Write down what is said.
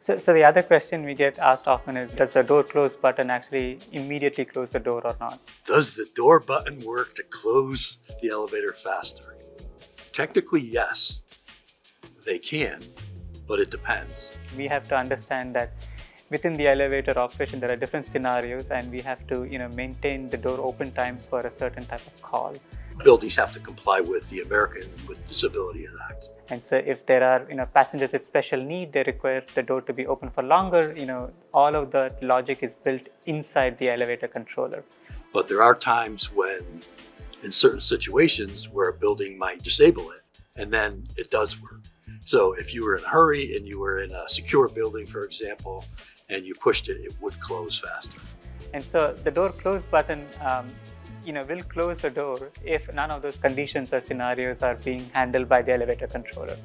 So, so the other question we get asked often is, does the door close button actually immediately close the door or not? Does the door button work to close the elevator faster? Technically, yes, they can, but it depends. We have to understand that within the elevator operation, there are different scenarios and we have to, you know, maintain the door open times for a certain type of call. Buildings have to comply with the American with Disability Act. And so if there are, you know, passengers with special need, they require the door to be open for longer, you know, all of that logic is built inside the elevator controller. But there are times when, in certain situations, where a building might disable it, and then it does work. So if you were in a hurry and you were in a secure building, for example, and you pushed it, it would close faster. And so the door close button, um, you know, will close the door if none of those conditions or scenarios are being handled by the elevator controller.